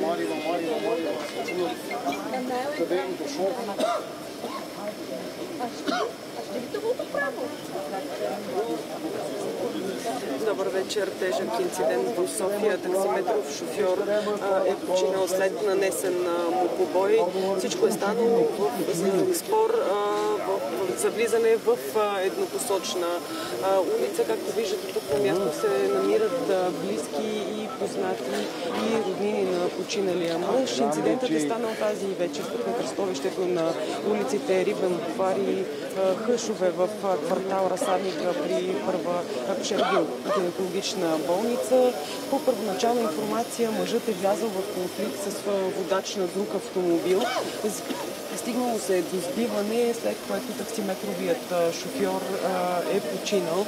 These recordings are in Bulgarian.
Марива, Марива, Марива. Къде им дошъл? Добър вечер. Тежък инцидент в София. Таксиметров шофьор е починал след нанесен му побой. Всичко е станало в спор за влизане в еднопосочна улица. Както виждате, тук на място се намират близки и познати и роднини на починалия мъж. Инцидентът е станал тази вечер тук на кръстовището на улиците Рибен буквар и Хъшове в квартал Разсадника при първа акушер-гинекологична болница. По първоначална информация мъжът е влязъл в конфликт с водач на друг автомобил. Стигнало се до сбиване, след което таксиметровият шофьор е починал.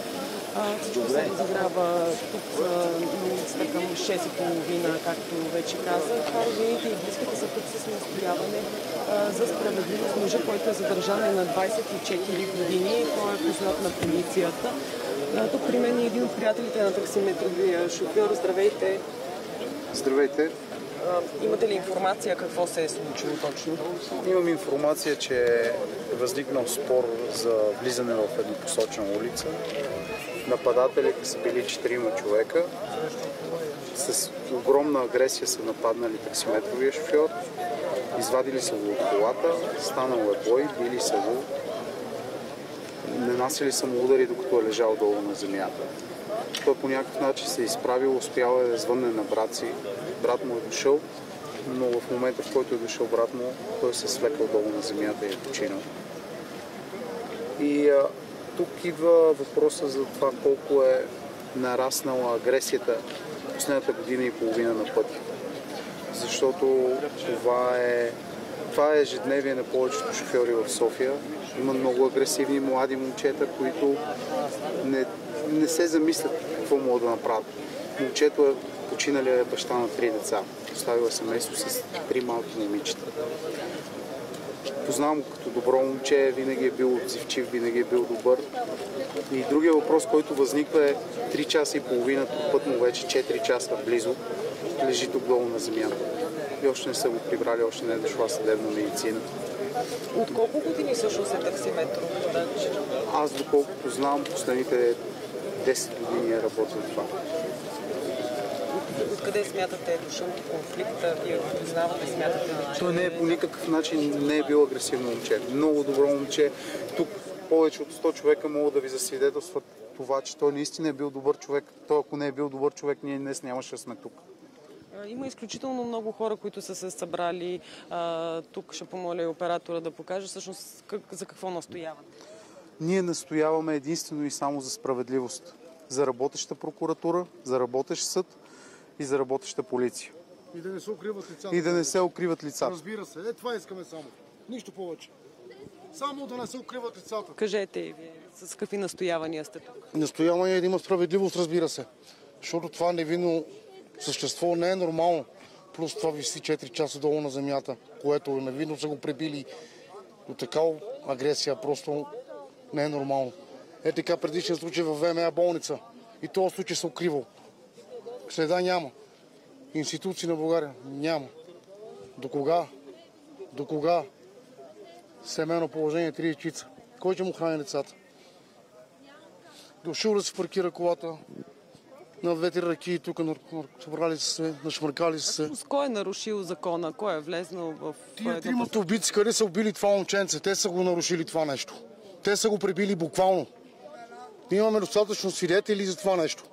Всичко се разиграва тук на улицата към 6.30, както вече казах. Родините и близките са тук с настояване за справедливост. Мъжа, който е задържан е на 24 години. Той е познат на полицията. Тук при мен е един от приятелите на таксиметровия шофьор. Здравейте! Здравейте! Имате ли информация какво се е случило точно? Имам информация, че е възникнал спор за влизане в еднопосочна улица. Нападателите са били четирима човека. С огромна агресия са нападнали таксиметровия шофьор. Извадили са го от колата, станал е бой, били са го. Нанасили са му удари, докато е лежал долу на земята. Той по някакъв начин се е изправил, успял е да звънне на брат си. Брат му е дошъл, но в момента, в който е дошъл брат му, той се е свекал долу на земята и е починал. И а, тук идва въпроса за това колко е нараснала агресията последната година и половина на пътя. Защото това е, това е ежедневие на повечето шофьори в София. Има много агресивни млади момчета, които не, не се замислят какво могат да направят. Момчето е починалия баща на три деца. Оставила семейство с три малки момичета. Познавам го като добро момче, винаги е бил отзивчив, винаги е бил добър. И другия въпрос, който възниква е 3 часа и половина, път му вече 4 часа близо, лежи тук долу на земята. И още не са го прибрали, още не е дошла съдебна медицина. От колко години всъщност е таксиметров водач? Аз доколкото знам, последните 10 години е работил това. Откъде смятате е дошъл конфликта? Вие го познавате, смятате. Той не е по никакъв начин не е бил агресивно момче. Много добро момче. Тук повече от 100 човека могат да ви засвидетелстват това, че той наистина е бил добър човек. Той ако не е бил добър човек, ние днес нямаше да сме тук. Има изключително много хора, които са се събрали. А, тук ще помоля и оператора да покаже всъщност как, за какво настояват. Ние настояваме единствено и само за справедливост. За работеща прокуратура, за работещ съд и за работеща полиция. И да не се укриват лицата. И да не се укриват лицата. Разбира се. Е, това искаме само. Нищо повече. Само да не се укриват лицата. Кажете и вие, с какви настоявания сте тук? Настояване е да има справедливост, разбира се. Защото това невинно същество не е нормално. Плюс това виси 4 часа долу на земята, което невинно са го пребили до такава агресия. Просто не е нормално. Е така предишния случай в ВМА болница. И този случай се укривал. Следа няма. Институции на България няма. До кога? До кога? Семейно положение, три дечица. Кой ще му храни децата? Дошъл да си паркира колата, на две-три ръки тук събрали се, нашмъркали се. Кой е нарушил закона? Кой е влезнал в... Тия тримата убийци, къде са убили това момченце? Те са го нарушили това нещо. Те са го пребили буквално. Имаме достатъчно свидетели за това нещо.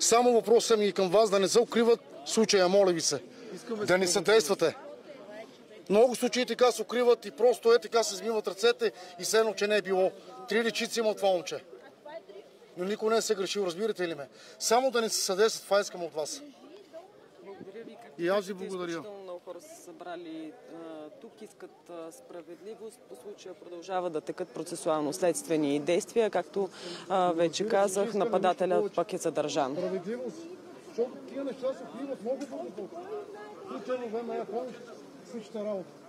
Само въпросът ми и към вас да не се укриват случая, моля ви се. Да не съдействате. Много случаи така се укриват и просто е така се измиват ръцете и все едно, че не е било. Три личици има това момче. Но никой не е се грешил, разбирате ли ме? Само да не се съдейства, това искам от вас. И аз ви благодаря. изключително Много хора са събрали тук, искат справедливост. По случая продължава да текат процесуално следствени действия. Както вече казах, нападателят пък е задържан. Справедливост. Защото тия неща се укриват много дълго. Случайно време я помниш същата работа.